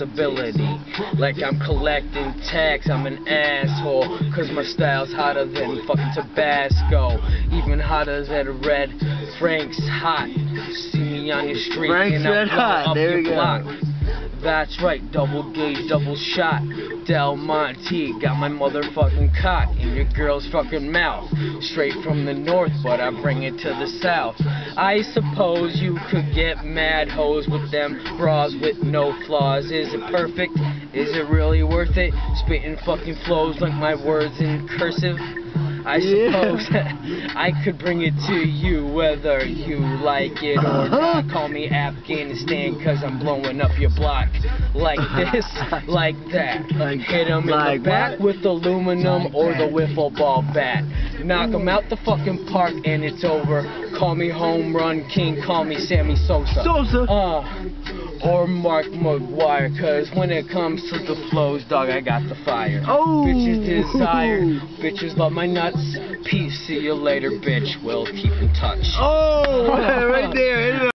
responsibility. Like I'm collecting tax, I'm an asshole. Cause my style's hotter than fucking Tabasco. Even hotter than Red Frank's hot. See me on your street Frank's and I'll Red Hot, up there your we go. block. That's right, double gauge, double shot. Delmonte got my motherfucking cock in your girl's fucking mouth. Straight from the north, but I bring it to the south. I suppose you could get mad hoes with them bras with no flaws. Is it perfect? Is it really worth it? Spitting fucking flows like my words in cursive. I suppose I could bring it to you whether you like it or Uh-huh. not. Call me Afghanistan cause I'm blowing up your block like this, like that. Like- Hit 'em in like the back what? with aluminum Like or the wiffle ball bat. Knock Knock 'em out the fucking park and it's over. Call me home run king, call me Sammy Sosa. Sosa. Uh, or Mark McGwire, cause when it comes to the flows, dog, I got the fire. Oh. Bitches desire, bitches love my nuts. Peace, see you later, bitch. We'll keep in touch. Oh, right there.